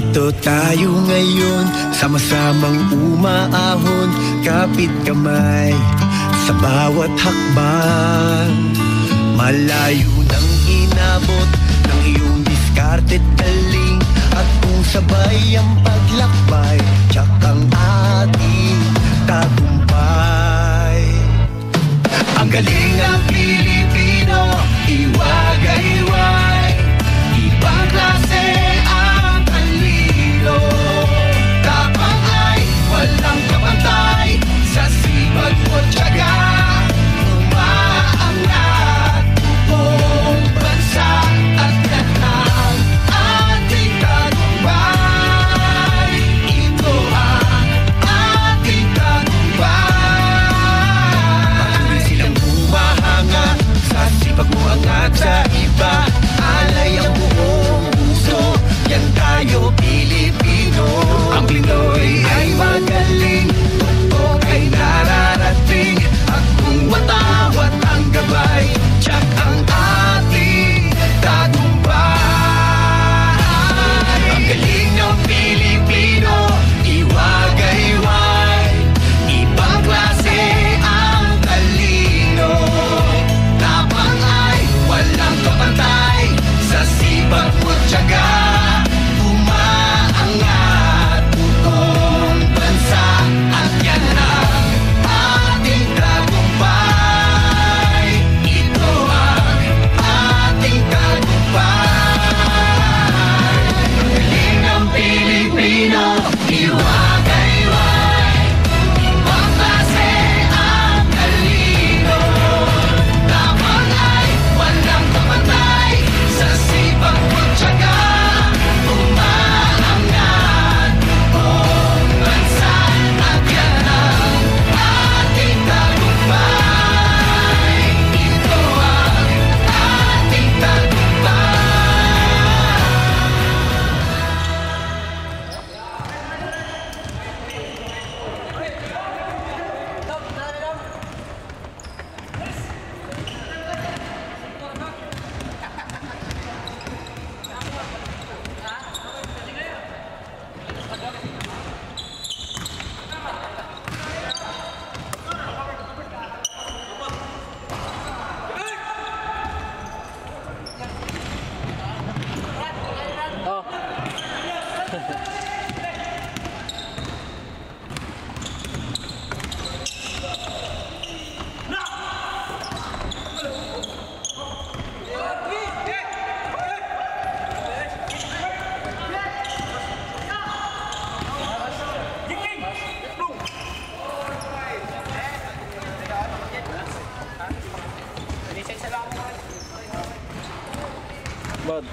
Narito tayo ngayon Sama-samang umaahon Kapit kamay Sa bawat hakbang. Malayo nang inabot बाद